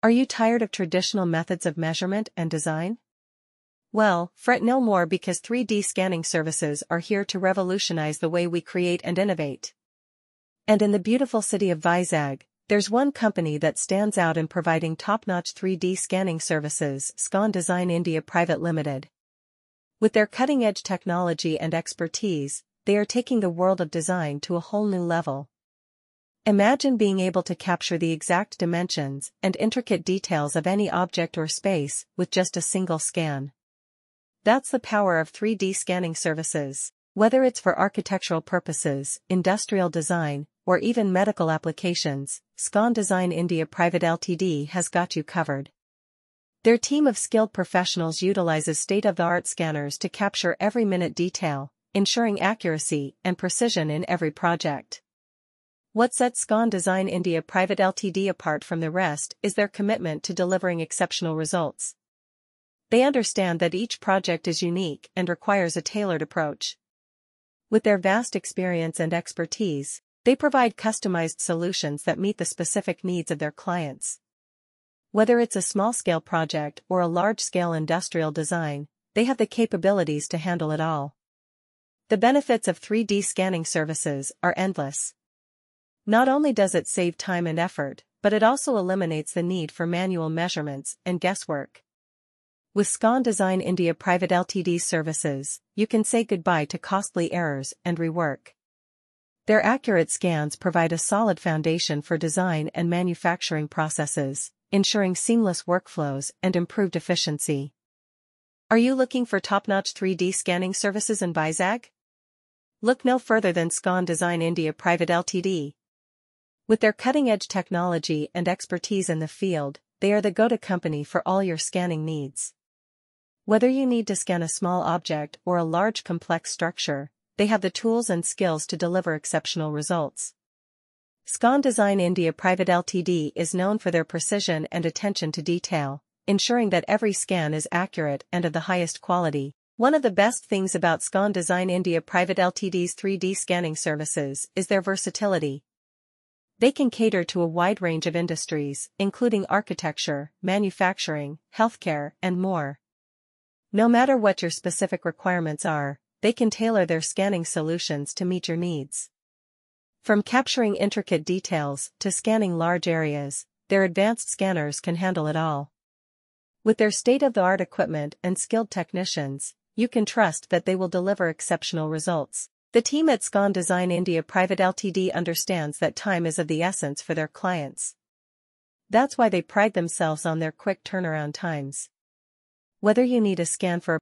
Are you tired of traditional methods of measurement and design? Well, fret no more because 3D scanning services are here to revolutionize the way we create and innovate. And in the beautiful city of Vizag, there's one company that stands out in providing top-notch 3D scanning services, Scon Design India Private Limited. With their cutting-edge technology and expertise, they are taking the world of design to a whole new level. Imagine being able to capture the exact dimensions and intricate details of any object or space with just a single scan. That's the power of 3D scanning services. Whether it's for architectural purposes, industrial design, or even medical applications, Scon Design India Private Ltd has got you covered. Their team of skilled professionals utilizes state-of-the-art scanners to capture every minute detail, ensuring accuracy and precision in every project. What sets Scon Design India Private Ltd apart from the rest is their commitment to delivering exceptional results. They understand that each project is unique and requires a tailored approach. With their vast experience and expertise, they provide customized solutions that meet the specific needs of their clients. Whether it's a small-scale project or a large-scale industrial design, they have the capabilities to handle it all. The benefits of 3D scanning services are endless. Not only does it save time and effort, but it also eliminates the need for manual measurements and guesswork. With Scon Design India Private Ltd services, you can say goodbye to costly errors and rework. Their accurate scans provide a solid foundation for design and manufacturing processes, ensuring seamless workflows and improved efficiency. Are you looking for top-notch 3D scanning services in Vizag? Look no further than Scon Design India Private Ltd. With their cutting-edge technology and expertise in the field, they are the go-to company for all your scanning needs. Whether you need to scan a small object or a large complex structure, they have the tools and skills to deliver exceptional results. Scon Design India Private Ltd is known for their precision and attention to detail, ensuring that every scan is accurate and of the highest quality. One of the best things about Scon Design India Private Ltd's 3D scanning services is their versatility. They can cater to a wide range of industries, including architecture, manufacturing, healthcare, and more. No matter what your specific requirements are, they can tailor their scanning solutions to meet your needs. From capturing intricate details to scanning large areas, their advanced scanners can handle it all. With their state-of-the-art equipment and skilled technicians, you can trust that they will deliver exceptional results. The team at Scon Design India Private Ltd understands that time is of the essence for their clients. That's why they pride themselves on their quick turnaround times. Whether you need a scan for a